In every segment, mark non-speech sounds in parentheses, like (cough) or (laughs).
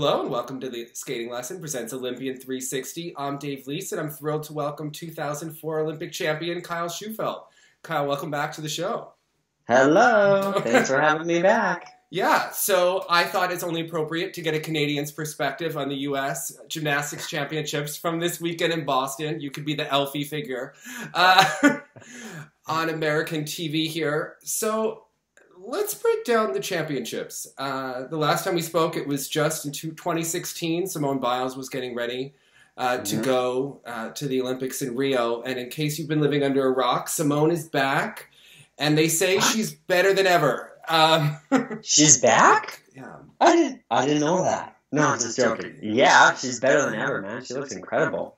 Hello and welcome to the Skating Lesson presents Olympian 360. I'm Dave Lease and I'm thrilled to welcome 2004 Olympic champion Kyle Shewfelt. Kyle, welcome back to the show. Hello. (laughs) Thanks for having me back. Yeah, so I thought it's only appropriate to get a Canadian's perspective on the U.S. Gymnastics Championships from this weekend in Boston. You could be the Elfi figure uh, (laughs) on American TV here. So let's break down the championships. Uh, the last time we spoke, it was just in 2016. Simone Biles was getting ready uh, to mm-hmm. go uh, to the Olympics in Rio. And in case you've been living under a rock, Simone is back, and they say she's better than ever. Um, (laughs) she's back? Yeah. I didn't. I didn't know that. No, I'm just joking. Yeah, she's better than ever, man. She looks incredible.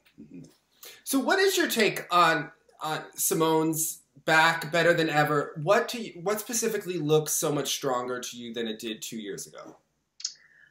So, what is your take on on Simone's back better than ever. What to you, what specifically looks so much stronger to you than it did two years ago?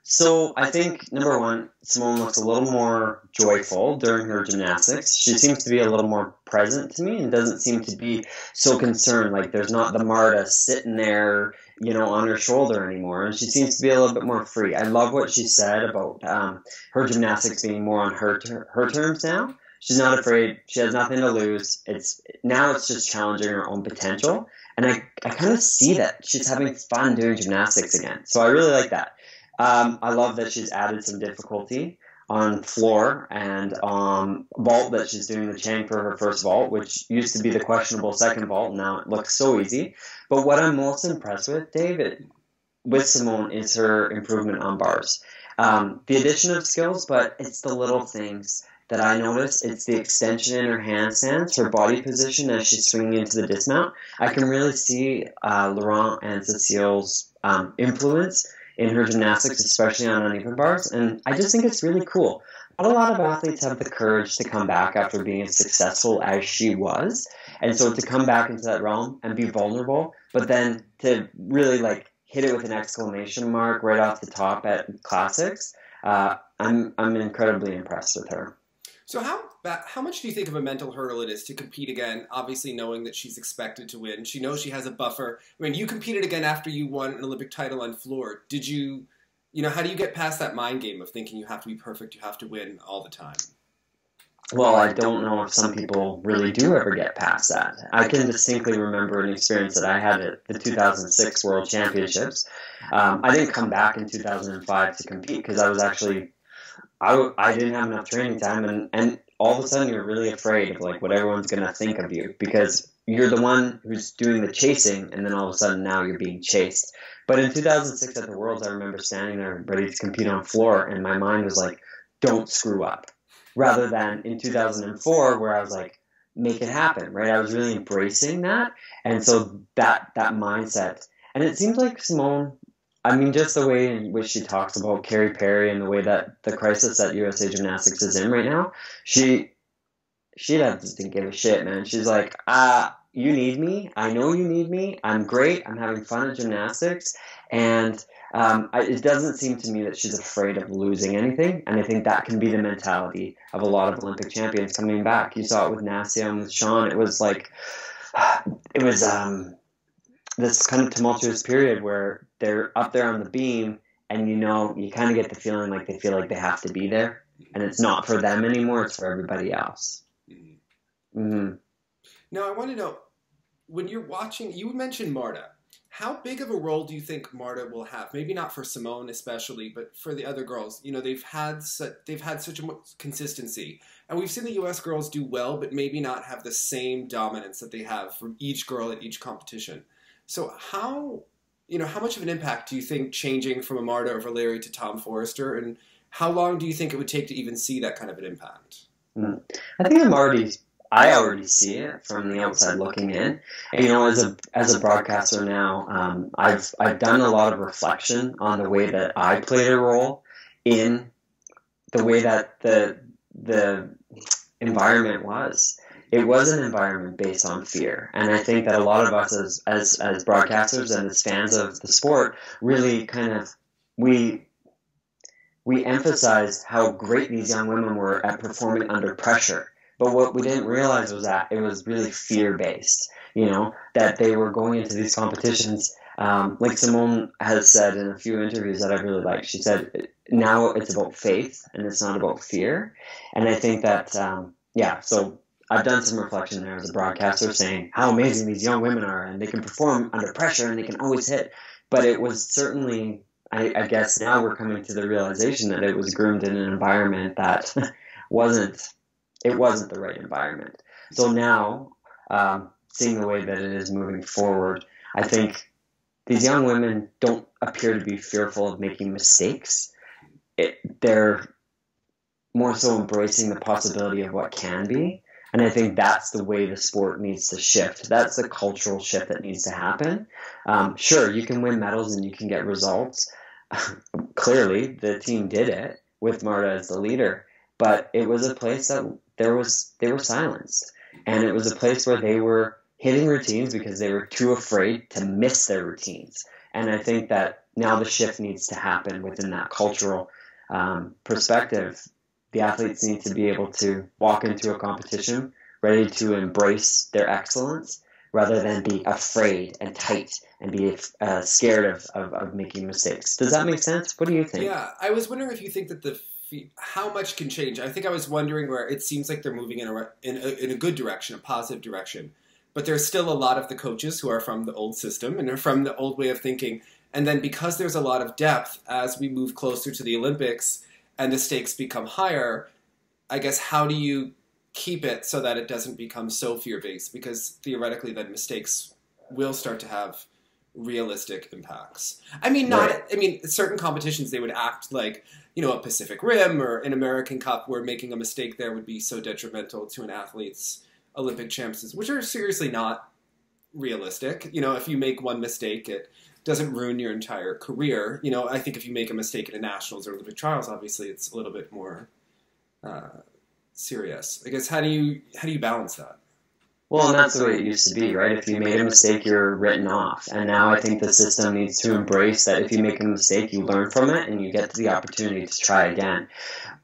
So I think number one, Simone looks a little more joyful during her gymnastics. She seems to be a little more present to me and doesn't seem to be so concerned. Like there's not the Marta sitting there, you know, on her shoulder anymore. And she seems to be a little bit more free. I love what she said about um, her gymnastics being more on her ter- her terms now. She's not afraid. She has nothing to lose. It's now it's just challenging her own potential. And I, I kind of see that she's having fun doing gymnastics again. So I really like that. Um, I love that she's added some difficulty on floor and um, vault that she's doing the Cheng for her first vault, which used to be the questionable second vault. Now it looks so easy. But what I'm most impressed with, David, with Simone, is her improvement on bars. Um, the addition of skills, but it's the little things that I notice. It's the extension in her handstands, her body position as she's swinging into the dismount. I can really see uh, Laurent and Cecile's um, influence in her gymnastics, especially on uneven bars, and I just think it's really cool. Not a lot of athletes have the courage to come back after being as successful as she was, and so to come back into that realm and be vulnerable, but then to really like hit it with an exclamation mark right off the top at classics. Uh, I'm I'm incredibly impressed with her. So how how much do you think of a mental hurdle it is to compete again? Obviously, knowing that she's expected to win, she knows she has a buffer. I mean, you competed again after you won an Olympic title on floor. Did you, you know, how do you get past that mind game of thinking you have to be perfect, you have to win all the time? Well, I don't know if some people really do ever get past that. I can distinctly remember an experience that I had at the 2006 World Championships. Um, I didn't come back in 2005 to compete because I was actually I, I didn't have enough training time, and, and all of a sudden you're really afraid of like what everyone's gonna think of you because you're the one who's doing the chasing, and then all of a sudden now you're being chased. But in 2006 at the Worlds, I remember standing there ready to compete on floor, and my mind was like, "Don't screw up," rather than in 2004 where I was like, "Make it happen," right? I was really embracing that, and so that that mindset. And it seems like Simone I mean, just the way in which she talks about Kerry Perry and the way that the crisis that USA Gymnastics is in right now, she she doesn't give a shit, man. She's like, ah, you need me. I know you need me. I'm great. I'm having fun at gymnastics, and um, I, it doesn't seem to me that she's afraid of losing anything. And I think that can be the mentality of a lot of Olympic champions coming back. You saw it with Nastia and with Shawn. It was like, (sighs) it was um, this kind of tumultuous period where they're up there on the beam and you know you kind of get the feeling like they feel like they have to be there. And it's not for them anymore it's for everybody else. Mm-hmm. Mm-hmm. now i want to know when you're watching you mentioned marta. How big of a role do you think marta will have? Maybe not for simone especially but for the other girls. You know they've had su- they've had such a consistency. And we've seen the us girls do well but maybe not have the same dominance that they have from each girl at each competition so how you know, how much of an impact do you think changing from a Marta or Valeri to Tom Forster, and how long do you think it would take to even see that kind of an impact? Mm. I think I'm already, I already see it from the outside looking in. And, you know, as a as a broadcaster now, um, I've I've done a lot of reflection on the way that I played a role in the way that the the environment was it was an environment based on fear. And I think that a lot of us as, as, as broadcasters and as fans of the sport really kind of, we, we emphasized how great these young women were at performing under pressure. But what we didn't realize was that it was really fear based, you know, that they were going into these competitions Um, like Simone has said in a few interviews that I really like, she said now it's about faith and it's not about fear. And I think that, um, yeah, so I've done some reflection there as a broadcaster saying how amazing these young women are and they can perform under pressure and they can always hit. But it was certainly, I, I guess now we're coming to the realization that it was groomed in an environment that (laughs) wasn't, it wasn't the right environment. So now, um, seeing the way that it is moving forward, I think these young women don't appear to be fearful of making mistakes. It, they're more so embracing the possibility of what can be. And I think that's the way the sport needs to shift. That's the cultural shift that needs to happen. Um, sure, you can win medals and you can get results. (laughs) Clearly, the team did it with Marta as the leader, but it was a place that there was they were silenced, and it was a place where they were hitting routines because they were too afraid to miss their routines. And I think that now the shift needs to happen within that cultural um, perspective. The athletes need to be able to walk into a competition ready to embrace their excellence rather than be afraid and tight and be uh, scared of, of, of, making mistakes. Does that make sense? What do you think? Yeah, I was wondering if you think that the how much can change. I think I was wondering where it seems like they're moving in a, in a, in a good direction, a positive direction but there's still a lot of the coaches who are from the old system and are from the old way of thinking. And then because there's a lot of depth as we move closer to the Olympics and the stakes become higher, I guess how do you keep it so that it doesn't become so fear based? Because theoretically, then mistakes will start to have realistic impacts. I mean, not. Right. I mean, certain competitions they would act like you know a Pacific Rim or an American Cup, where making a mistake there would be so detrimental to an athlete's Olympic chances, which are seriously not realistic. You know, if you make one mistake, it doesn't ruin your entire career. You know, I think if you make a mistake in a nationals or Olympic trials, obviously it's a little bit more uh, serious. I guess how do you how do you balance that? Well, and that's the way it used to be, right? If you made a mistake, you're written off. And now I think the system needs to embrace that if you make a mistake, you learn from it and you get the opportunity to try again.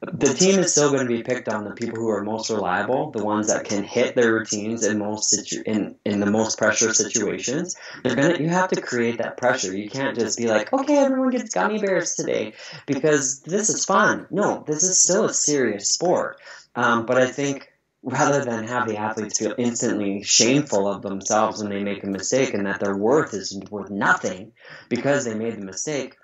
The team is still going to be picked on the people who are most reliable, the ones that can hit their routines in most situ- in, in the most pressure situations. They're gonna you have to create that pressure. You can't just be like, okay, everyone gets gummy bears today because this is fun. No, this is still a serious sport. Um, but I think rather than have the athletes feel instantly shameful of themselves when they make a mistake and that their worth is worth nothing because they made the mistake,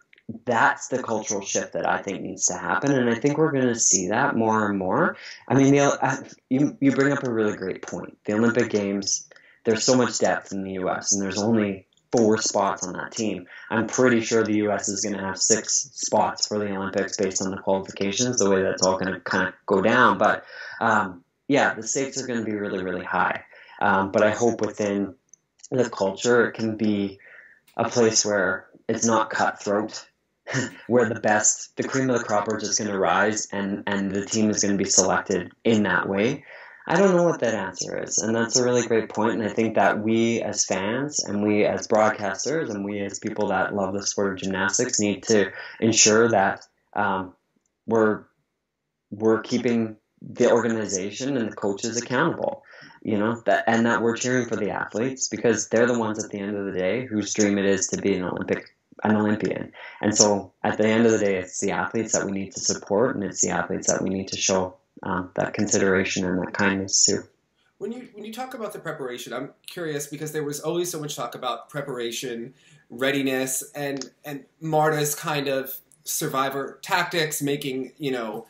that's the cultural shift that I think needs to happen, and I think we're going to see that more and more. I mean, the, you you bring up a really great point. The Olympic Games, there's so much depth in the U.S. and there's only four spots on that team. I'm pretty sure the U.S. is going to have six spots for the Olympics based on the qualifications, the way that's all going to kind of go down. But um, yeah, the stakes are going to be really, really high. Um, but I hope within the culture it can be a place where it's not cutthroat, (laughs) where the best, the cream of the crop are just going to rise, and and the team is going to be selected in that way. I don't know what that answer is, and that's a really great point. And I think that we as fans, and we as broadcasters, and we as people that love the sport of gymnastics need to ensure that um, we're we're keeping the organization and the coaches accountable you know that and that we're cheering for the athletes because they're the ones at the end of the day whose dream it is to be an olympic an olympian. And so at the end of the day it's the athletes that we need to support and it's the athletes that we need to show um, that consideration and that kindness to. When you when you talk about the preparation i'm curious because there was always so much talk about preparation readiness and and marta's kind of survivor tactics making you know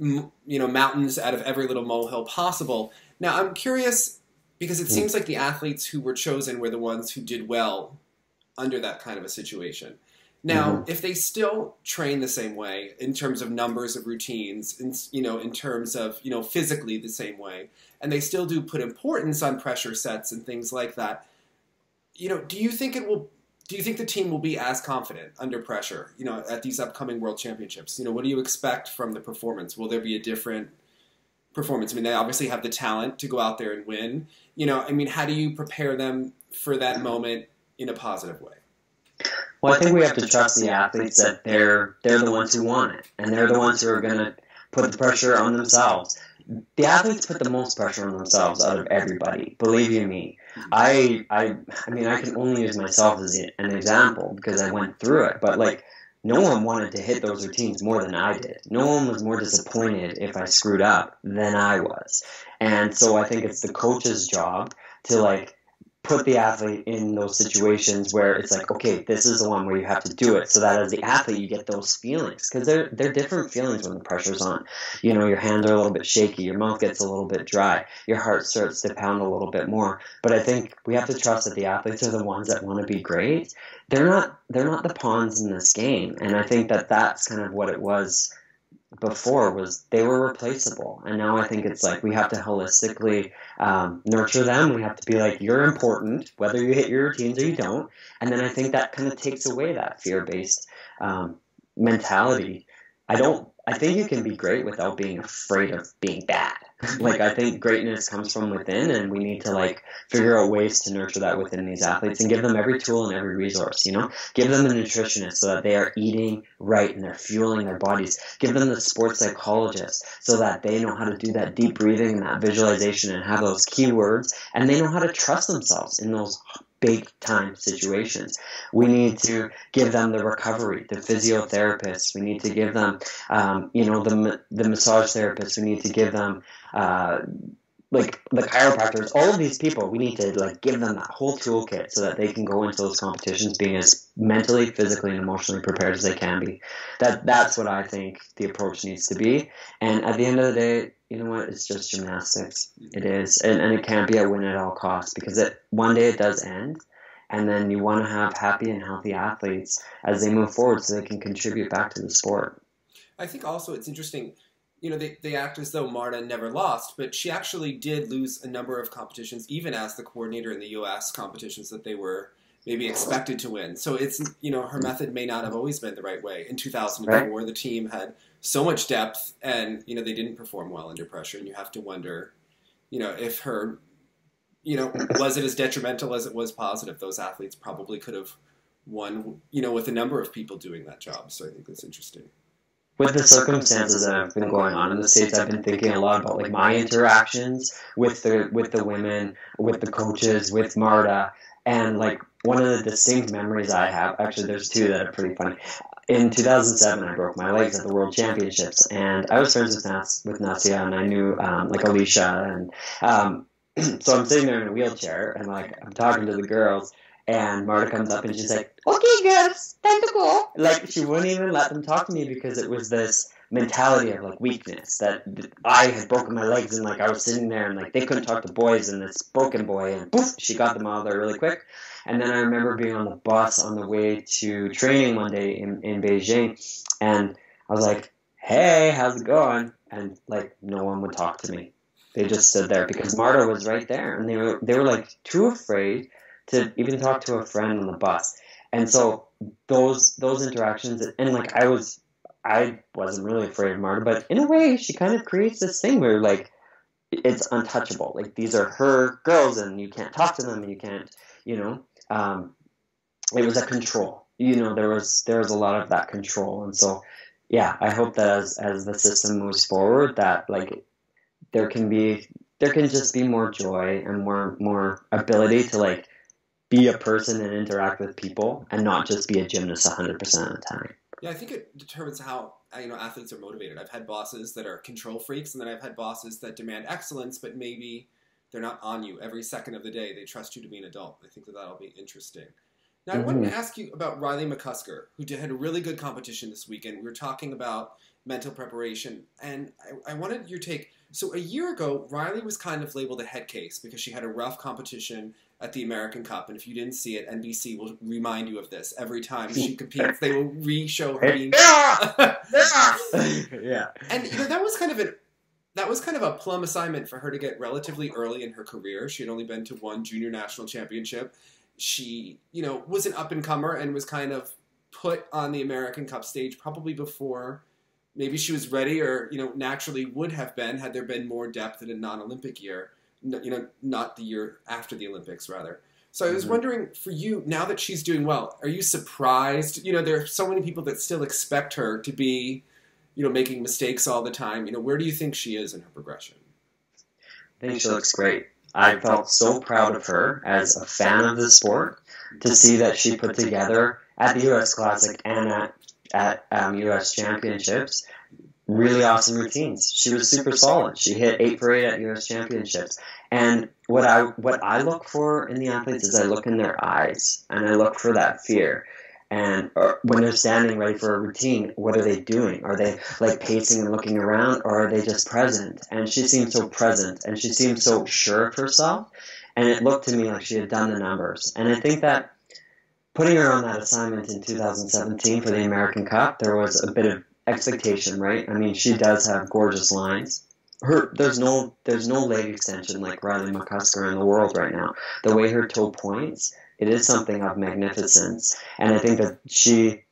you know mountains out of every little molehill possible. Now I'm curious because it hmm. seems like the athletes who were chosen were the ones who did well under that kind of a situation. Now, mm-hmm. if they still train the same way in terms of numbers of routines, in, you know, in terms of you know physically the same way, and they still do put importance on pressure sets and things like that, you know, do you think it will do you think the team will be as confident under pressure, you know, at these upcoming World Championships? You know, what do you expect from the performance? Will there be a different performance? I mean, they obviously have the talent to go out there and win. You know, I mean, how do you prepare them for that moment in a positive way? Well, I think we have to trust the athletes that they're they're the ones who want it, and they're the ones who are going to put the pressure on themselves the athletes put the most pressure on themselves out of everybody. Believe you me, I I I mean I can only use myself as an example because I went through it. But like no one wanted to hit those routines more than I did. No one was more disappointed if I screwed up than I was. And so I think it's the coach's job to like put the athlete in those situations where it's like, okay, this is the one where you have to do it, so that as the athlete you get those feelings because they're they're different feelings when the pressure's on. You know, your hands are a little bit shaky, your mouth gets a little bit dry, your heart starts to pound a little bit more. But I think we have to trust that the athletes are the ones that want to be great. They're not they're not the pawns in this game, and I think that that's kind of what it was before was they were replaceable. And now i think it's like we have to holistically um, nurture them. We have to be like you're important whether you hit your routines or you don't. And then i think that kind of takes away that fear-based um, mentality. I don't i think you can be great without being afraid of being bad like I think greatness comes from within, and we need to like figure out ways to nurture that within these athletes and give them every tool and every resource. You know, give them a nutritionist so that they are eating right and they're fueling their bodies. Give them the sports psychologist so that they know how to do that deep breathing and that visualization and have those keywords, and they know how to trust themselves in those big time situations. We need to give them the recovery, the physiotherapists. We need to give them, um, you know, the the massage therapists. We need to give them. Uh, like the chiropractors, all of these people, we need to like give them that whole toolkit so that they can go into those competitions being as mentally, physically, and emotionally prepared as they can be. That that's what I think the approach needs to be. And at the end of the day, you know what? It's just gymnastics. It is, and, and it can't be a win at all costs because it one day it does end, and then you want to have happy and healthy athletes as they move forward so they can contribute back to the sport. I think also it's interesting. You know, they, they act as though Marta never lost, but she actually did lose a number of competitions, even as the coordinator in the U.S. competitions that they were maybe expected to win. So it's you know her mm-hmm. method may not have always been the right way. In 2004, right. the team had so much depth, and you know they didn't perform well under pressure, and you have to wonder, you know, if her, you know, was it as detrimental as it was positive? Those athletes probably could have won, you know, with a number of people doing that job. So I think that's interesting. With the circumstances that have been going on in the states, I've been thinking a lot about like my interactions with the with the women, with the coaches, with Marta, and like one of the distinct memories I have, actually, there's two that are pretty funny. In 2007, I broke my legs at the World Championships, and I was friends with Nas, with Nastia, and I knew um, like Alicia, and um, (clears throat) so I'm sitting there in a wheelchair, and like I'm talking to the girls, and Marta comes up and she's like, "Okay, girls, time to go." Like she wouldn't even let them talk to me because it was this mentality of like weakness that I had broken my legs and like I was sitting there and like they couldn't talk to boys and this broken boy and poof, she got them out of there really quick. And then I remember being on the bus on the way to training one day in, in Beijing, and I was like, "Hey, how's it going?" And like no one would talk to me. They just stood there because Marta was right there, and they were they were like too afraid to even talk to a friend on the bus. And so those those interactions, and like I was, I wasn't really afraid of Marta, but in a way, she kind of creates this thing where like it's untouchable. Like these are her girls, and you can't talk to them, and you can't, you know um, it was a control. You know, there was there was a lot of that control, and so yeah, I hope that as as the system moves forward, that like there can be there can just be more joy and more more ability to like be a person and interact with people and not just be a gymnast 100% of the time. Yeah, I think it determines how you know athletes are motivated. I've had bosses that are control freaks, and then I've had bosses that demand excellence, but maybe they're not on you every second of the day. They trust you to be an adult. I think that that'll be interesting. Now, mm-hmm. I wanted to ask you about Riley McCusker, who did, had a really good competition this weekend. We were talking about mental preparation, and I, I, wanted your take. So, a year ago, Riley was kind of labeled a head case because she had a rough competition at the American Cup. And if you didn't see it, NBC will remind you of this every time she (laughs) competes. They will re-show her being. (laughs) yeah. And you know that was kind of an that was kind of a plum assignment for her to get relatively early in her career. She had only been to one junior national championship. She, you know, was an up and comer and was kind of put on the American Cup stage probably before maybe she was ready or, you know, naturally would have been had there been more depth in a non Olympic year, you know, not the year after the Olympics, rather. So I was mm-hmm. wondering for you, now that she's doing well, are you surprised? You know, there are so many people that still expect her to be you know, making mistakes all the time. You know, where do you think she is in her progression? I think she looks great. I felt so proud of her as a fan of the sport to see that she put together at the U.S. Classic and at at um, U.S. Championships really awesome routines. She was super solid. She hit eight for eight at U.S. Championships. And what I what I look for in the athletes is I look in their eyes and I look for that fear. And uh, when they're standing ready for a routine, what are they doing? Are they like pacing and looking around, or are they just present? And she seemed so present, and she seemed so sure of herself. And it looked to me like she had done the numbers. And I think that putting her on that assignment in 2017 for the American Cup, there was a bit of expectation, right? I mean, she does have gorgeous lines. Her there's no there's no leg extension like Riley McCusker in the world right now. The way her toe points, it is something of magnificence, and I think that she.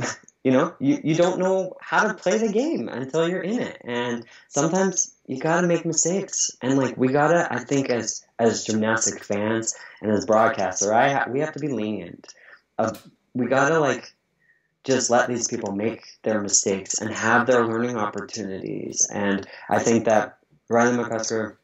(laughs) You know, you, you don't know how to play the game until you're in it, and sometimes you gotta make mistakes. And like we gotta, I think as as gymnastic fans and as broadcaster, I ha- we have to be lenient. Uh, we gotta like just let these people make their mistakes and have their learning opportunities. And I think that Riley McCusker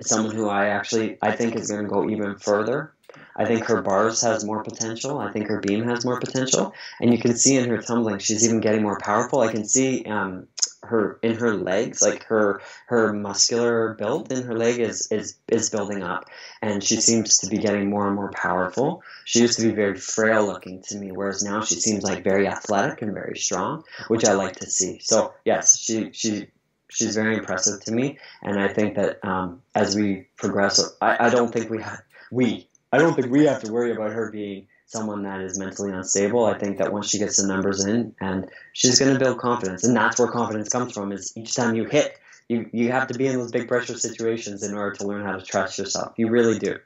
is someone who I actually I think is going to go even further. I think her bars has more potential. I think her beam has more potential, and you can see in her tumbling she's even getting more powerful. I can see um, her in her legs, like her her muscular build in her leg is is is building up, and she seems to be getting more and more powerful. She used to be very frail looking to me, whereas now she seems like very athletic and very strong, which I like to see. So yes, she she she's very impressive to me, and I think that um, as we progress, I, I don't think we have we I don't think we have to worry about her being someone that is mentally unstable. I think that once she gets the numbers in, and she's going to build confidence, and that's where confidence comes from. Is each time you hit, you you have to be in those big pressure situations in order to learn how to trust yourself. You really do.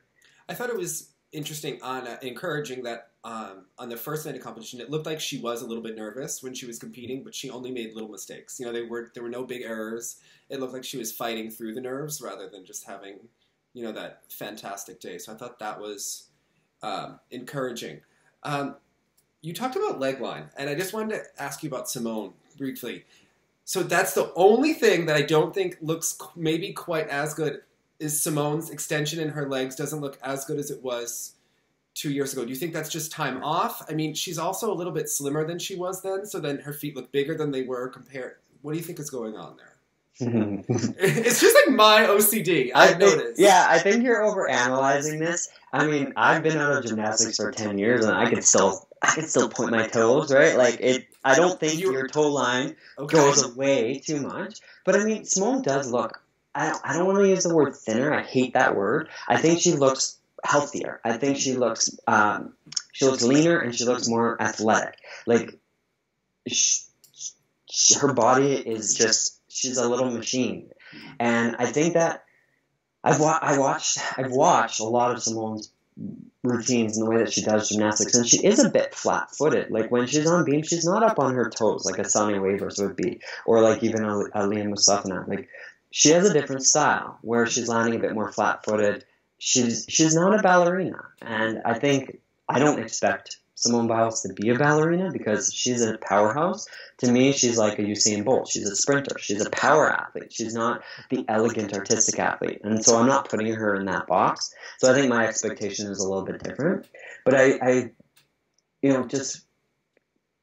I thought it was interesting on uh, encouraging that um, on the first night of competition, it looked like she was a little bit nervous when she was competing, but she only made little mistakes. You know, they were there were no big errors. It looked like she was fighting through the nerves rather than just having, you know, that fantastic day. So I thought that was um, encouraging. Um, you talked about leg line, and I just wanted to ask you about Simone briefly. So that's the only thing that I don't think looks maybe quite as good is Simone's extension in her legs doesn't look as good as it was two years ago. Do you think that's just time off? I mean, she's also a little bit slimmer than she was then, so then her feet look bigger than they were compared. What do you think is going on there? It's just like my OCD. I, I noticed. Yeah, I think you're overanalyzing this. I mean, I've been out of gymnastics for ten years, and I can still, I can still point my toes, right? Like it. I don't think your toe line okay. goes away too much. But I mean, Simone does look. I don't, I don't want to use the word thinner. I hate that word. I think she looks healthier. I think she looks um, she looks leaner and she looks more athletic. Like she, she, her body is just she's a little machine, and I think that I've wa- I watched I've watched a lot of Simone's routines and the way that she does gymnastics, and she is a bit flat-footed. Like when she's on beam, she's not up on her toes like a Sanne Wevers would be, or like even a, a Aliya Mustafina. Like she has a different style where she's landing a bit more flat-footed she's she's not a ballerina, and I think I don't expect Simone Biles to be a ballerina because she's a powerhouse. To me, she's like a Usain Bolt. She's a sprinter. She's a power athlete. She's not the elegant artistic athlete, and so I'm not putting her in that box. So I think my expectation is a little bit different. But I, I you know, just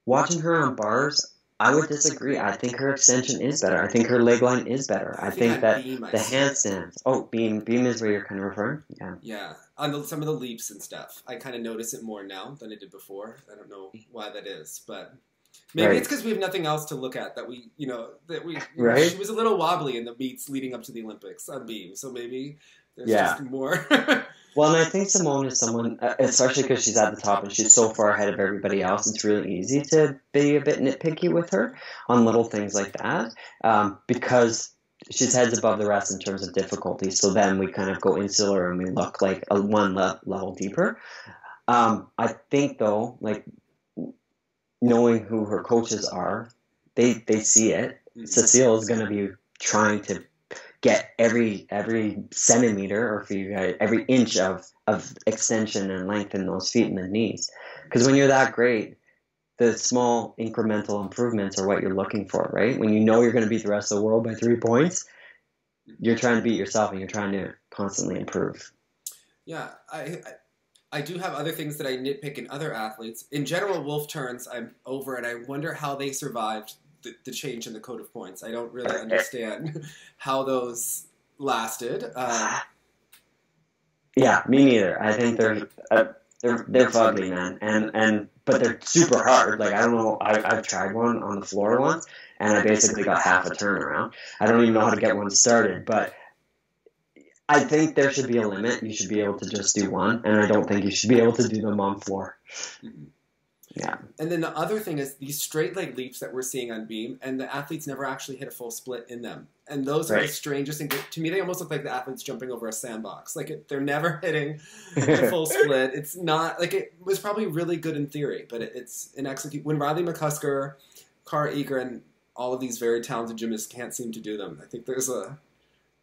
watching her on bars, I would disagree. I think her extension is better. I think her leg line is better. I, think that the handstands. Oh, beam, beam is where you're kind of referring. Yeah. Yeah, on the, some of the leaps and stuff, I kind of notice it more now than I did before. I don't know why that is, but maybe right. it's because we have nothing else to look at. That we, you know, that we. Right. Know, she was a little wobbly in the meets leading up to the Olympics on beam, so maybe there's yeah. just more. (laughs) Well, and I think Simone is someone, uh, especially because she's at the top and she's so far ahead of everybody else. It's really easy to be a bit nitpicky with her on little things like that um, because she's heads above the rest in terms of difficulty. So then we kind of go insular and we look like a one le- level deeper. Um, I think though, like knowing who her coaches are, they they see it. Mm-hmm. Cecile is going to be trying to get every every centimeter or for you guys every inch of of extension and length in those feet and the knees because when you're that great the small incremental improvements are what you're looking for right when you know you're going to beat the rest of the world by three points you're trying to beat yourself and you're trying to constantly improve. Yeah, I, I do have other things that I nitpick in other athletes. In general, Wolf turns I'm over, and I wonder how they survived the, the change in the code of points. I don't really understand (laughs) how those lasted. Um, (sighs) yeah, me neither. I think they're uh, they're they're fugly, man, and and but they're super hard. Like I don't know, I, I've tried one on the floor once, and I basically got half a turnaround. I don't even know how to get one started, but I think there should be a limit. You should be able to just do one, and I don't think you should be able to do them on floor. Mm-hmm. Yeah. And then the other thing is these straight leg leaps that we're seeing on beam, and the athletes never actually hit a full split in them. And those right. are the strangest things. To me, they almost look like the athletes jumping over a sandbox. Like it, they're never (laughs) hitting a (laughs) full split. It's not like it was probably really good in theory, but it, it's in execute. When Riley McCusker, Kara Eaker, and all of these very talented gymnasts can't seem to do them, I think there's a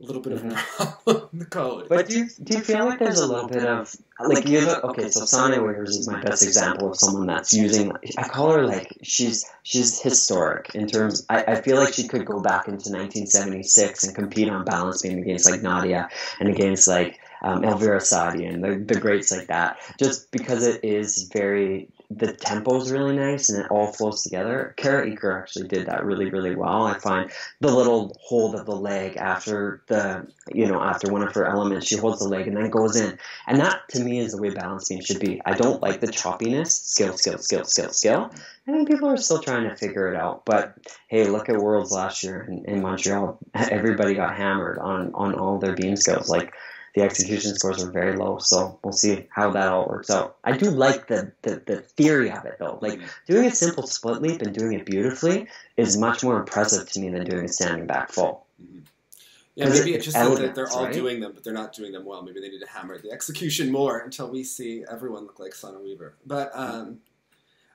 a little bit of a mm-hmm. problem (laughs) in the code. But do you, do you feel like there's a little bit of like you have okay, so Sanne Wevers is my best example of someone that's using I call her like she's she's historic in terms I, I feel like she could go back into nineteen seventy six and compete on balance beam against like Nadia and against like um, Elvira Saadi and the, the greats like that just because it is very the tempo is really nice and it all flows together. Kara Eaker actually did that really, really well. I find the little hold of the leg after the, you know, after one of her elements, she holds the leg and then goes in. And that to me is the way balance beam should be. I don't like the choppiness, skill, skill, skill, skill, skill. I think people are still trying to figure it out. But hey, look at Worlds last year in, in Montreal. (laughs) Everybody got hammered on, on all their beam skills. Like, the execution scores are very low. So we'll see how that all works out. I do like the, the, the theory of it though. Like doing a simple split leap and doing it beautifully is much more impressive to me than doing a standing back full. Mm-hmm. Yeah, maybe it's just that they're all right? doing them, but they're not doing them well. Maybe they need to hammer the (laughs) execution more until we see everyone look like Sanne Weaver. But um,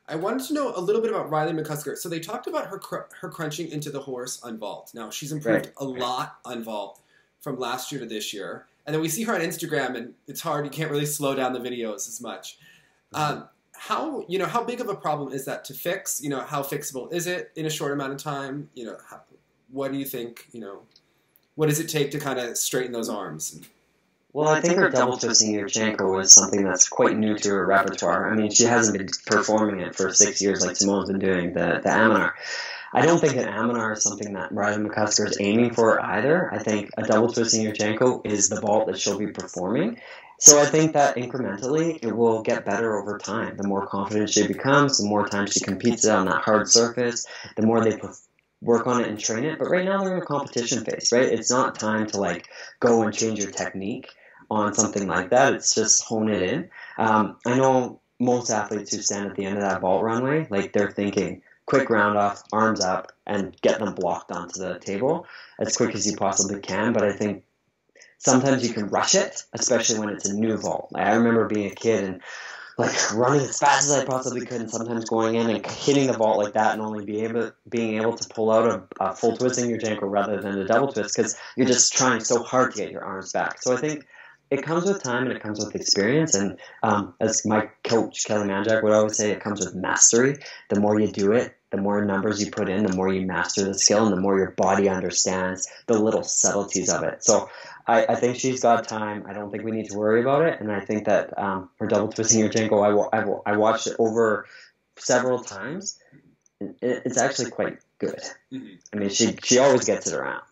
I wanted to know a little bit about Riley McCusker. So they talked about her cr- her crunching into the horse on vault. Now she's improved right. a lot on vault from last year to this year and then we see her on Instagram, and it's hard. You can't really slow down the videos as much. Um, how you know how big of a problem is that to fix? You know, how fixable is it in a short amount of time? You know, how, what do you think? You know, what does it take to kind of straighten those arms? Well, I think her double twisting your Yurchenko was something that's quite new to her repertoire. I mean, she hasn't been performing it for six years like Simone's been doing the the Amanar. I don't think an Amanar is something that Riley McCusker is aiming for either. I think a double twist twisting Yurchenko is the vault that she'll be performing. So I think that incrementally it will get better over time. The more confident she becomes, the more time she competes on that hard surface, the more they work on it and train it. But right now they're in a competition phase, right? It's not time to like go and change your technique on something like that. It's just hone it in. Um, I know most athletes who stand at the end of that vault runway, like they're thinking, quick round off, arms up, and get them blocked onto the table as quick as you possibly can. But I think sometimes you can rush it, especially when it's a new vault. Like I remember being a kid and like running as fast as I possibly could, and sometimes going in and hitting the vault like that, and only be able being able to pull out a, a full twist in Yurchenko rather than a double twist because you're just trying so hard to get your arms back. So I think it comes with time and it comes with experience. And um, as my coach Kelly Manjak would always say, it comes with mastery. The more you do it, the more numbers you put in, the more you master the skill, and the more your body understands the little subtleties of it. So I, I think she's got time. I don't think we need to worry about it. And I think that um, her double twisting I, I, I watched it over several times. it's actually quite good. Mm-hmm. I mean, she she always gets it around.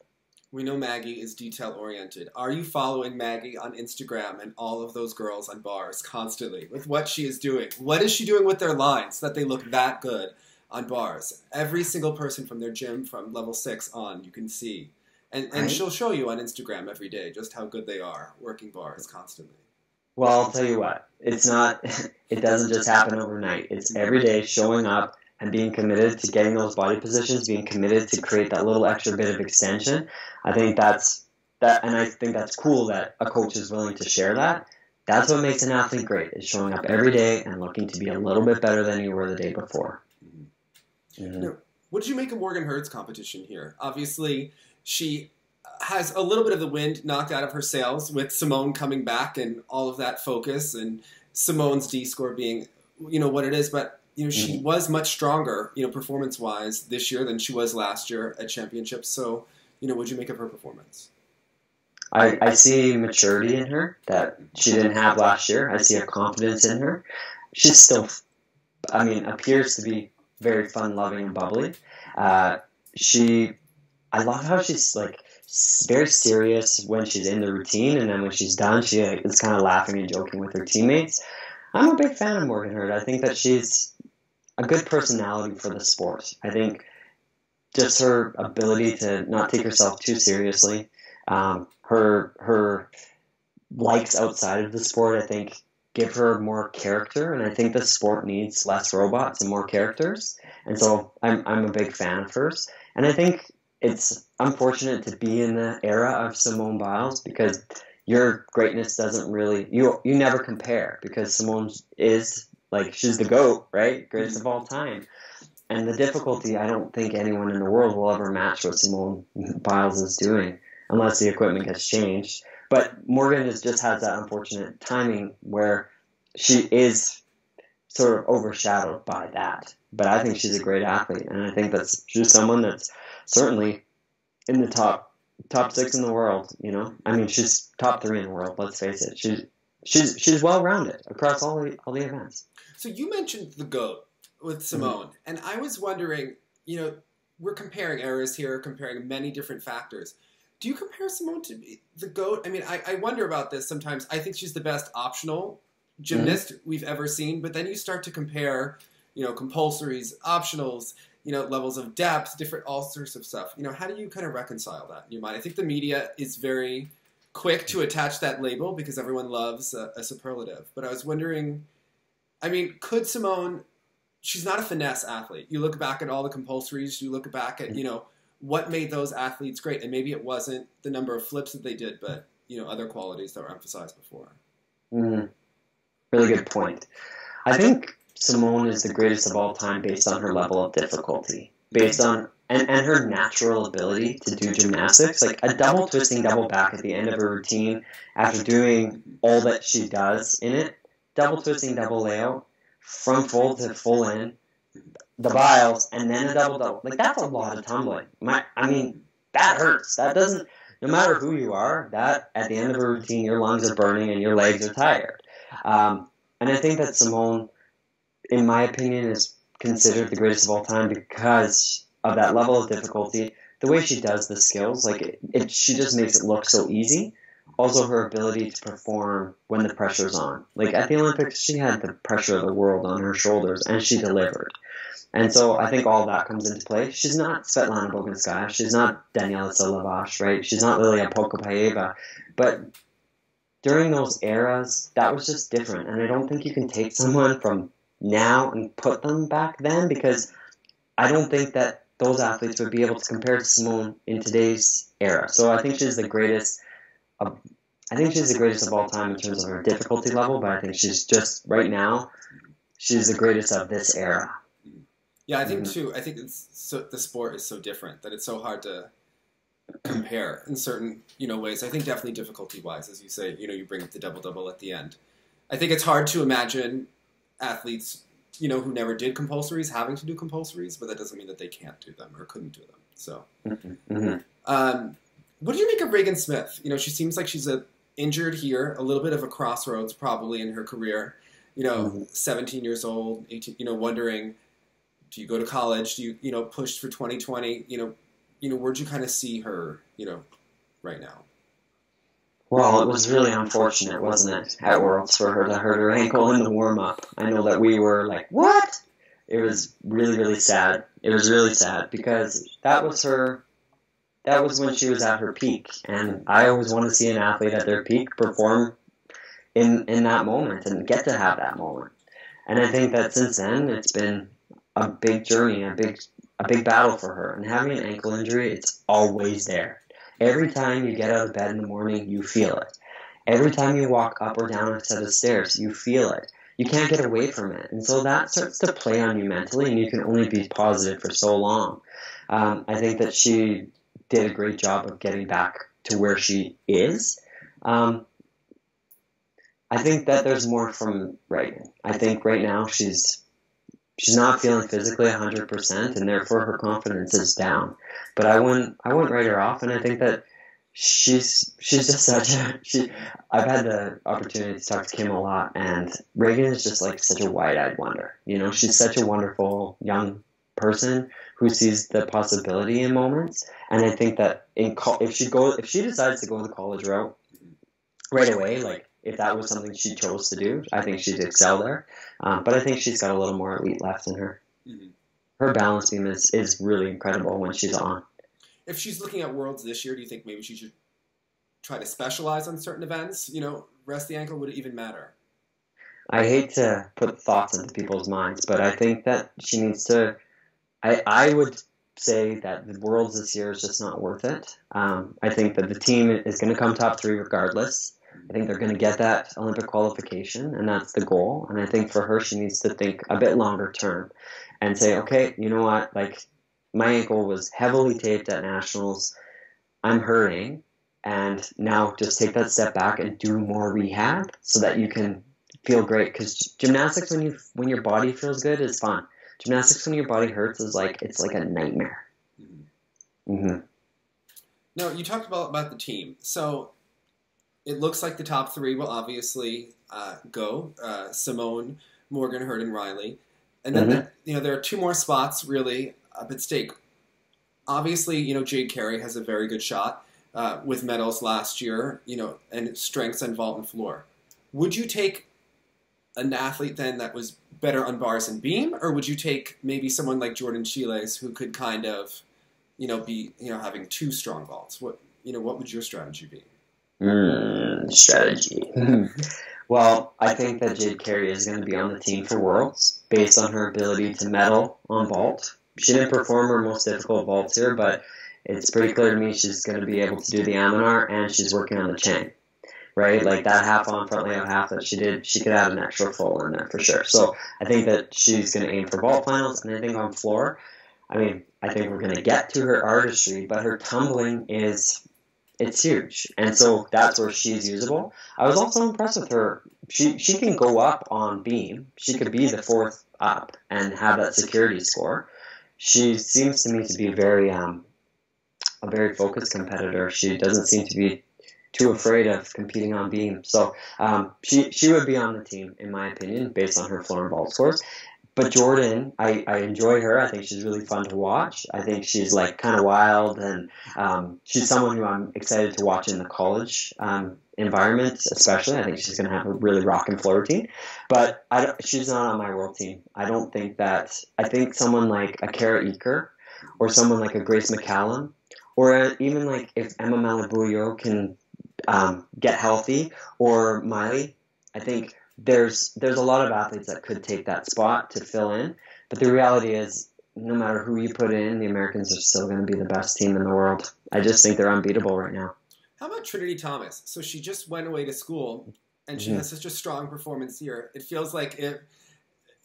We know Maggie is detail oriented. Are you following Maggie on Instagram and all of those girls on bars constantly with what she is doing? What is she doing with their lines that they look that good on bars? Every single person from their gym from level six on, you can see. And, and right. she'll show you on Instagram every day just how good they are working bars constantly. Well, I'll tell you what, it's not, (laughs) it doesn't just happen overnight. It's every day showing up and being committed to getting those body positions, being committed to create that little extra bit of extension. I think that's that, and I think that's cool that a coach is willing to share that. That's what makes an athlete great is showing up every day and looking to be a little bit better than you were the day before. Mm-hmm. Now, what did you make of Morgan Hurd's competition here? Obviously, she has a little bit of the wind knocked out of her sails with Simone coming back and all of that focus and Simone's D score being, you know, what it is. But you know, she mm-hmm. was much stronger, you know, performance wise this year than she was last year at championships. So, you know, what'd you make of her performance? I, I see maturity in her that she didn't have last year. I see a confidence in her. She's still, I mean, appears to be very fun loving and bubbly. Uh, she, I love how she's like very serious when she's in the routine, and then when she's done, she is kind of laughing and joking with her teammates. I'm a big fan of Morgan Hurd. I think that she's a good personality for the sport. I think just her ability to not take herself too seriously, um, her her likes outside of the sport, I think, give her more character, and I think the sport needs less robots and more characters. And so I'm I'm a big fan of hers, and I think it's unfortunate to be in the era of Simone Biles because your greatness doesn't really you you never compare because Simone is like she's the goat, right? Greatest of all time. And the difficulty, I don't think anyone in the world will ever match what Simone Biles is doing unless the equipment gets changed. But Morgan is, just has that unfortunate timing where she is sort of overshadowed by that. But I think she's a great athlete, and I think that's she's someone that's certainly in the top top six in the world. You know, I mean, she's top three in the world. Let's face it. She's she's she's well rounded across all the all the events. So you mentioned the goat with Simone, mm-hmm. and I was wondering, you know, we're comparing eras here, comparing many different factors. Do you compare Simone to the goat? I mean, I, I wonder about this sometimes. I think she's the best optional gymnast mm-hmm. we've ever seen, but then you start to compare, you know, compulsories, optionals, you know, levels of depth, different all sorts of stuff. You know, how do you kind of reconcile that in your mind? I think the media is very quick to attach that label because everyone loves a, a superlative. But I was wondering, I mean, could Simone? She's not a finesse athlete. You look back at all the compulsories. You look back at you know what made those athletes great, and maybe it wasn't the number of flips that they did, but you know other qualities that were emphasized before. Mm-hmm. Really good point. I think Simone is the greatest of all time based on her level of difficulty, based on and, and her natural ability to do gymnastics, like a double twisting double back at the end of her routine after doing all that she does in it, double twisting double layout from full to full in, the biles, and then a double double. Like that's a lot of tumbling. My, I mean, that hurts. That doesn't. No matter who you are, that at the end of a routine, your lungs are burning and your legs are tired. Um, and I think that Simone in my opinion, is considered the greatest of all time because of that level of difficulty. The way she does the skills, like it, it, she just makes it look so easy. Also, her ability to perform when the pressure's on. Like at the Olympics, she had the pressure of the world on her shoulders, and she delivered. And so I think all that comes into play. She's not Svetlana Boginskaya. She's not Daniela Silivas, right? She's not Lilia Podkopayeva. But during those eras, that was just different. And I don't think you can take someone from now and put them back then because I don't think that those athletes would be able to compare to Simone in today's era. So I think she's the greatest. Of, I think she's the greatest of all time in terms of her difficulty level, but I think she's just right now, she's the greatest of this era. Yeah, I think mm-hmm. too. I think it's so, the sport is so different that it's so hard to compare in certain you know ways. I think definitely difficulty wise, as you say, you know, you bring up the double double at the end. I think it's hard to imagine athletes, you know, who never did compulsories having to do compulsories, but that doesn't mean that they can't do them or couldn't do them. So, mm-hmm. mm-hmm. um, what do you make of Ragan Smith? You know, she seems like she's a injured here, a little bit of a crossroads probably in her career. You know, mm-hmm. 17 years old, 18, you know, wondering, do you go to college? Do you, you know, push for 2020? You know, you know, where'd you kind of see her, you know, right now? Well, it was really unfortunate, wasn't it, at Worlds for her to hurt her ankle in the warm up. I know that we were like, what? It was really, really sad. It was really sad because that was her. That was when she was at her peak, and I always want to see an athlete at their peak perform in in that moment and get to have that moment. And I think that since then, it's been a big journey, a big a big battle for her. And having an ankle injury, it's always there. Every time you get out of bed in the morning, you feel it. Every time you walk up or down a set of stairs, you feel it. You can't get away from it. And so that starts to play on you mentally, and you can only be positive for so long. Um, I think that she did a great job of getting back to where she is. Um, I think that there's more from Ragan. I think right now she's she's not feeling physically 100% and therefore her confidence is down but i wouldn't i wouldn't write her off and i think that she's she's just such a she. I've had the opportunity to talk to Kim a lot, and Ragan is just like such a wide-eyed wonder. You know, she's such a wonderful young person who sees the possibility in moments, and I think that in co- if she go if she decides to go the college route right away, like if that was something she chose to do, I think she'd excel there. Um, but I think she's got a little more elite left in her. Mhm. Her balance beam is, is really incredible when she's on. If she's looking at worlds this year, do you think maybe she should try to specialize on certain events? You know, rest the ankle would it even matter? I hate to put thoughts into people's minds, but I think that she needs to. I I would say that the worlds this year is just not worth it. Um, I think that the team is going to come top three regardless. I think they're going to get that Olympic qualification, and that's the goal. And I think for her, she needs to think a bit longer term and say, okay, you know what? Like, my ankle was heavily taped at nationals. I'm hurting, and now just take that step back and do more rehab so that you can feel great. Because gymnastics, when you when your body feels good, is fun. Gymnastics, when your body hurts, is like it's like a nightmare. Mhm. hmm No, you talked about about the team. So it looks like the top three will obviously uh, go: uh, Simone, Morgan, Hurd, and Riley. And then Mhm. you know there are two more spots really up at stake. Obviously, you know Jade Carey has a very good shot uh, with medals last year. You know, and strengths on vault and floor. Would you take an athlete then that was better on bars and beam, or would you take maybe someone like Jordan Chiles who could kind of, you know, be you know having two strong vaults? What you know, what would your strategy be? Mm, strategy. (laughs) well, I think that Jade Carey is going to be on the team for Worlds based on her ability to medal on vault. She didn't perform her most difficult vaults here, but it's pretty clear to me she's going to be able to do the Amanar and she's working on the Cheng. Right, like that half on front layout half that she did, she could add an extra full in there for sure. So I think that she's going to aim for vault finals, and I think on floor, I mean, I think we're going to get to her artistry, but her tumbling is it's huge, and so that's where she's usable. I was also impressed with her. She she can go up on beam. She could be the fourth up and have that security score. She seems to me to be very um a very focused competitor. She doesn't seem to be too afraid of competing on beam. So um, she she would be on the team in my opinion based on her floor and ball scores. But Jordan, I, I enjoy her. I think she's really fun to watch. I think she's like kind of wild, and um, she's someone who I'm excited to watch in the college um, environment, especially. I think she's going to have a really rocking floor routine. But I don't, she's not on my world team. I don't think that. I think someone like a Kara Eaker or someone like a Grace McCallum, or even like if Emma Malabuyo can um, get healthy, or Miley, I think there's there's a lot of athletes that could take that spot to fill in. But the reality is, no matter who you put in, the Americans are still going to be the best team in the world. I just think they're unbeatable right now. How about Trinity Thomas? So she just went away to school, and she Mhm. has such a strong performance here. It feels like it.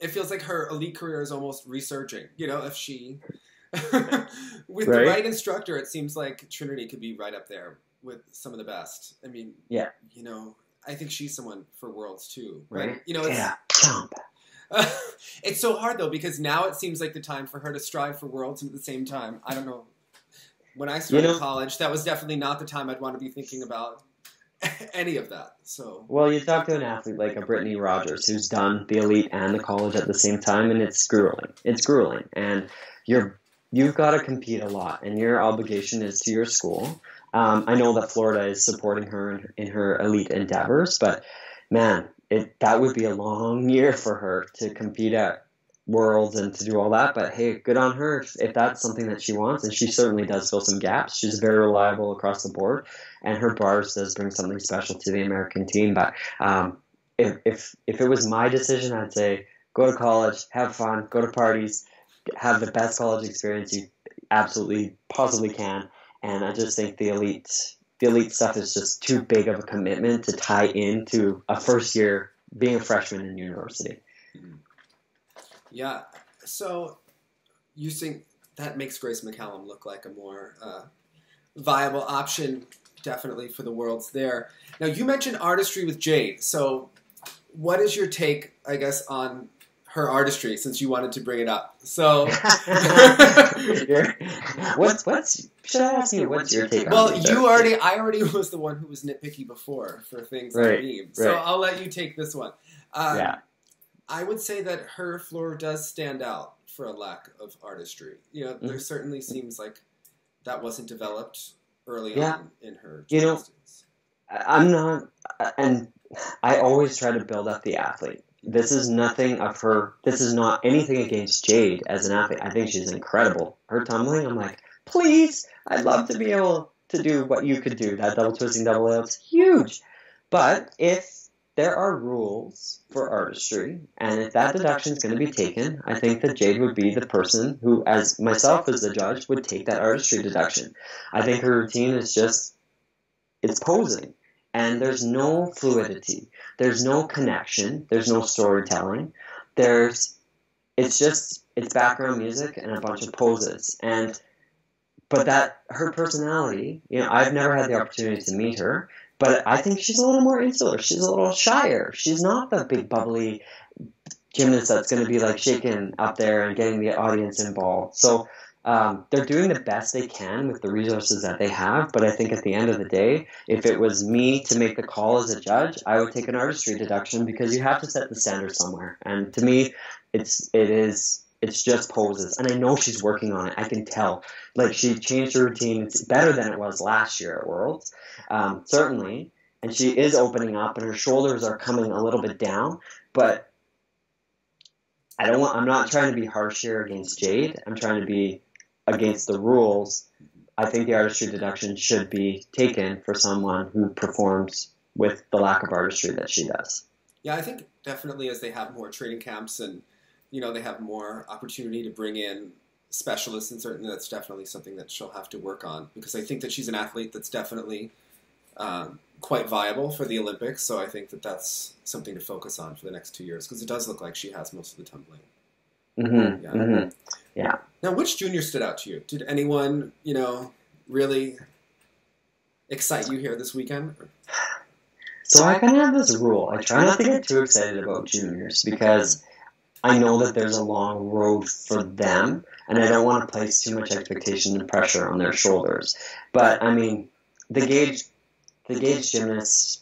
It feels like her elite career is almost resurging. You know, if she, (laughs) with the Right. right instructor, it seems like Trinity could be right up there with some of the best. I mean, Yeah. you know, I think she's someone for Worlds too, right? Right? You know, it's, Yeah, jump. (laughs) it's so hard though because now it seems like the time for her to strive for worlds and at the same time i don't know when i started know- college that was definitely not the time i'd want to be thinking about (laughs) any of that so Well, you talk to an athlete like a Brittany Rogers who's done the elite and the college at the same time, and it's grueling. It's grueling, and you're you've got to compete a lot, and your obligation is to your school. Um, I know that Florida is supporting her in, in her elite endeavors, but man, it that would be a long year for her to compete at worlds and to do all that. But hey, good on her if, if that's something that she wants, and she certainly does fill some gaps. She's very reliable across the board, and her bars does bring something special to the American team. But um, if, if if it was my decision, I'd say go to college, have fun, go to parties, have the best college experience you absolutely possibly can. And I just think the elite the elite stuff is just too big of a commitment to tie into a first year being a freshman in university. yeah so you think that makes grace mccallum look like a more uh, viable option definitely for the worlds there now you mentioned artistry with jade so what is your take i guess on her artistry since you wanted to bring it up. So, (laughs) (laughs) what's what's should I ask you? What's your take? well, on you already, I already was the one who was nitpicky before for things Right, like memes. So right. I'll let you take this one. Um, Yeah. I would say that her floor does stand out for a lack of artistry. You know, Mm-hmm. there certainly seems like that wasn't developed early Yeah. on in her You know, I'm not, and I always try to build up the athlete. This is nothing of her. This is not anything against Jade as an athlete. I think she's incredible. Her tumbling, I'm like, please, I'd love to be able to do what you could do. That double twisting double out's huge. But if there are rules for artistry, and if that deduction is going to be taken, I think that Jade would be the person who, as myself as the judge, would take that artistry deduction. I think her routine is just it's posing and there's no fluidity. There's no connection. There's no storytelling. There's it's just it's background music and a bunch of poses. And but that her personality you know i've never had the opportunity to meet her but i think she's a little more insular. She's a little shyer. She's not the big bubbly gymnast that's going to be like shaking up there and getting the audience involved. So um, they're doing the best they can with the resources that they have. But I think at the end of the day, if it was me to make the call as a judge, I would take an artistry deduction because you have to set the standard somewhere. And to me, it's it is it's just poses, and I know she's working on it. I can tell. Like she changed her routine. It's better than it was last year at Worlds, um, certainly. And she is opening up, and her shoulders are coming a little bit down, but. I don't want. I'm not trying to be harsh here against Jade. I'm trying to be against the rules, I think the artistry deduction should be taken for someone who performs with the lack of artistry that she does. Yeah, I think definitely as they have more training camps and you know they have more opportunity to bring in specialists, and certainly that's definitely something that she'll have to work on because I think that she's an athlete that's definitely um, quite viable for the Olympics. So I think that that's something to focus on for the next two years because it does look like she has most of the tumbling. Mm-hmm, Yeah. mm-hmm. Now, which junior stood out to you? Did anyone you know really excite you here this weekend? So I kind of have this rule. I try not to get too excited about juniors because I know that there's a long road for them, and I don't want to place too much expectation and pressure on their shoulders. But I mean, the Gage, the Gage gymnasts,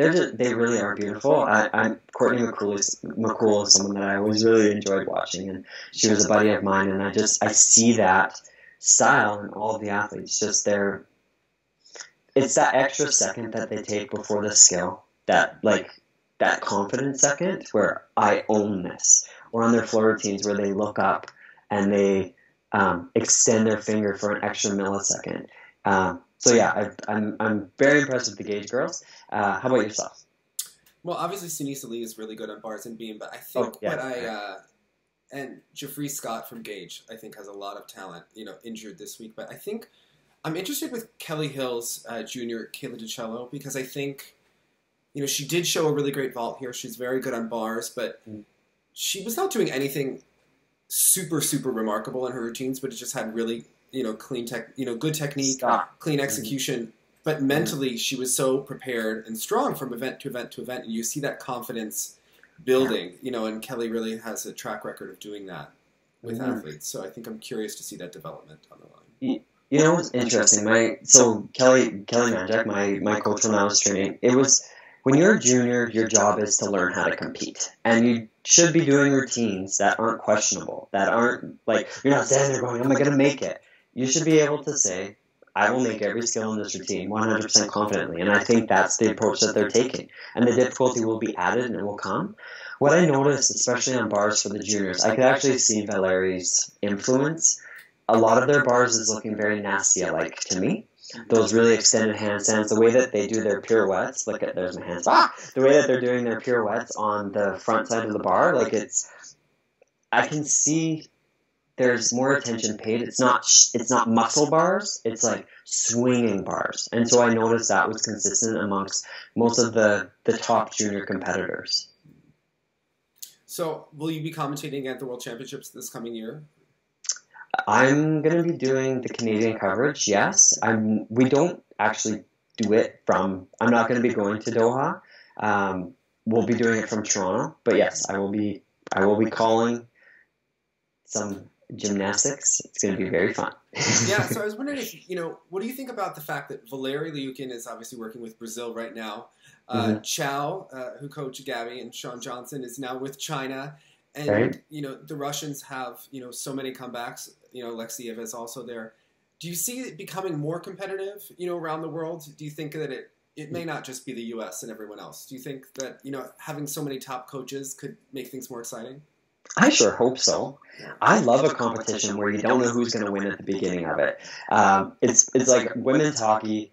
they're just, they really are beautiful. I, I'm Courtney McCool is, McCool is someone that I always really enjoyed watching, and she was a buddy of mine, and I just I see that style in all of the athletes. Just their it's that extra second that they take before the skill. that like that confident second where I own this. Or on their floor routines where they look up and they um, extend their finger for an extra millisecond. Um, so yeah I, I'm, I'm very impressed with the Gage girls uh, how about yourself Well, obviously, Sunisa Lee is really good on bars and beam, but I think Oh, yeah. what I uh, and Jeffrey Scott from Gage, I think, has a lot of talent. You know, injured this week, but I think I'm interested with Kelly Hill's uh, Junior, Kayla DiCello, because I think you know she did show a really great vault here. She's very good on bars, but Mm. she was not doing anything super super remarkable in her routines, but it just had really you know clean tech, you know, good technique, Stop. clean execution. But mentally, she was so prepared and strong from event to event to event, and you see that confidence building. You know, and Kelly really has a track record of doing that with Mhm. athletes. So I think I'm curious to see that development on the line. You know what's interesting? My so Kelly Kelly Manjak, my my coach when I was training, it was when you're a junior, your job is to learn how to compete, and you should be doing routines that aren't questionable, that aren't like you're not standing there going, "Am I going to make it?" You should be able to say, "I will make every skill in this routine 100% confidently," and I think that's the approach that they're taking, and the difficulty will be added and it will come. What I noticed, especially on bars for the juniors, I could actually see Valeri's influence a lot of their bars is looking very Nastia like to me. Those really extended handstands, the way that they do their pirouettes, look at there's my hands. Ah, the way that they're doing their pirouettes on the front side of the bar, like it's, I can see there's more attention paid. It's not it's not muscle bars. It's like swinging bars, and so I noticed that was consistent amongst most of the the top junior competitors. So, will you be commentating at the World Championships this coming year? I'm gonna be doing the Canadian coverage. Yes, I'm. We don't actually do it from. I'm not gonna be going to Doha. Um, we'll be doing it from Toronto. But yes, I will be I will be calling some gymnastics. It's going to be very fun. yeah, (laughs) so I was wondering if, you know, what do you think about the fact that Valeri Liukin is obviously working with Brazil right now? Uh, mm-hmm. Chow, uh, who coached Gabby and Shawn Johnson, is now with China. And, right. you know, the Russians have, you know, so many comebacks. You know, Alexeyev is also there. Do you see it becoming more competitive, you know, around the world? Do you think that it, it may not just be the U.S. and everyone else? Do you think that, you know, having so many top coaches could make things more exciting? I sure hope so. I love a competition where you don't know who's going to win at the beginning of it. Um, (laughs) it's it's like women's hockey.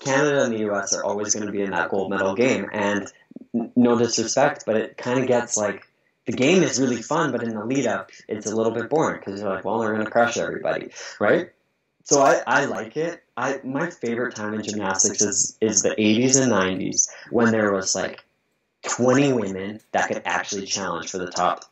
Canada and the U.S. are always going to be in that gold medal game, and no disrespect, but it kind of gets like the game is really fun, but in the lead up, it's a little bit boring because you're like, well, they're going to crush everybody, right? So I, I like it. I my favorite time in gymnastics is is the 80s and 90s when there was like 20 women that could actually challenge for the top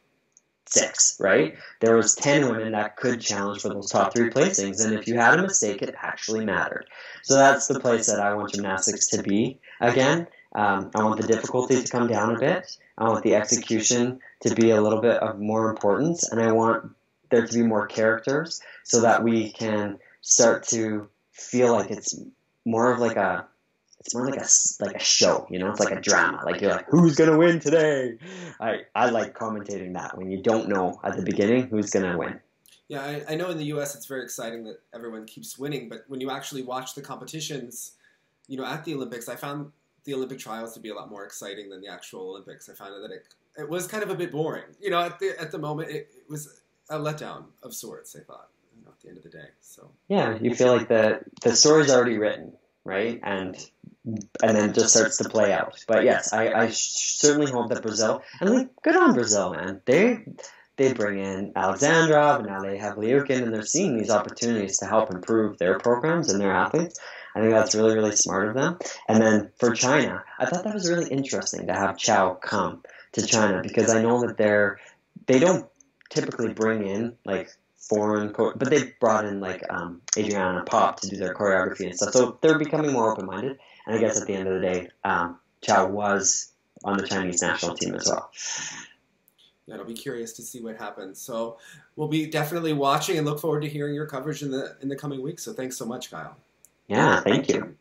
six, right? There was 10 women that could challenge for those top three placings, and if you had a mistake, it actually mattered. So that's the place that I want gymnastics to be again. Um, I want the difficulty to come down a bit. I want the execution to be a little bit of more importance, and I want there to be more characters so that we can start to feel like it's more of like a it's more like a like a show, you know. It's like a drama. Like you're like, who's gonna win today? I I like commentating that when you don't know at the beginning who's gonna win. Yeah, I, I know in the U.S. it's very exciting that everyone keeps winning, but when you actually watch the competitions, you know, at the Olympics, I found the Olympic trials to be a lot more exciting than the actual Olympics. I found that it it was kind of a bit boring. You know, at the at the moment, it, it was a letdown of sorts. I thought, you know, at the end of the day. So yeah, you feel like the the story's already written, right? And and then just starts to play out. But yes, I, I certainly hope that Brazil and like good on Brazil, man. They they bring in Alexandrov and now they have Liukin and they're seeing these opportunities to help improve their programs and their athletes. I think that's really really smart of them. And then for China, I thought that was really interesting to have Chow come to China because I know that they're they don't typically bring in like foreign, but they brought in like um, Adriana Pop to do their choreography and stuff. So they're becoming more open minded. And I guess at the end of the day, um, Chow was on the Chinese national team as well. Yeah, I'll be curious to see what happens. So we'll be definitely watching and look forward to hearing your coverage in the in the coming weeks. So thanks so much, Kyle. Yeah, thank you.